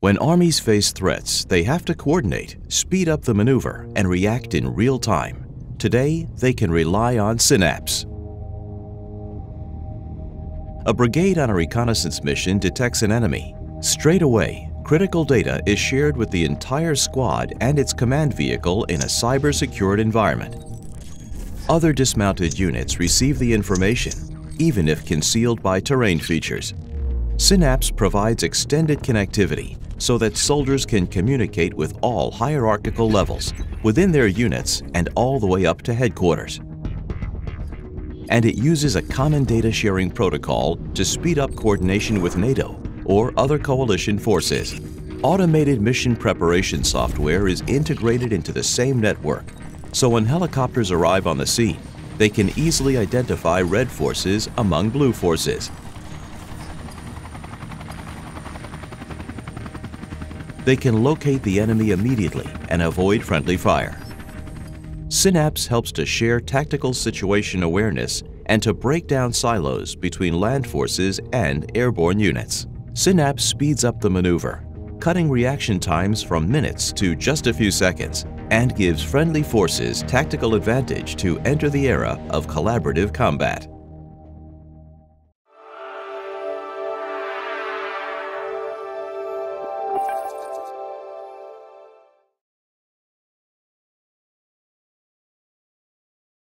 When armies face threats, they have to coordinate, speed up the maneuver, and react in real time. Today, they can rely on SYNAPS. A brigade on a reconnaissance mission detects an enemy. Straight away, critical data is shared with the entire squad and its command vehicle in a cyber-secured environment. Other dismounted units receive the information, even if concealed by terrain features. SYNAPS provides extended connectivity so that soldiers can communicate with all hierarchical levels within their units and all the way up to headquarters. And it uses a common data sharing protocol to speed up coordination with NATO or other coalition forces. Automated mission preparation software is integrated into the same network, so when helicopters arrive on the scene, they can easily identify red forces among blue forces they can locate the enemy immediately and avoid friendly fire. SYNAPS helps to share tactical situation awareness and to break down silos between land forces and airborne units. SYNAPS speeds up the maneuver, cutting reaction times from minutes to just a few seconds, and gives friendly forces tactical advantage to enter the era of collaborative combat.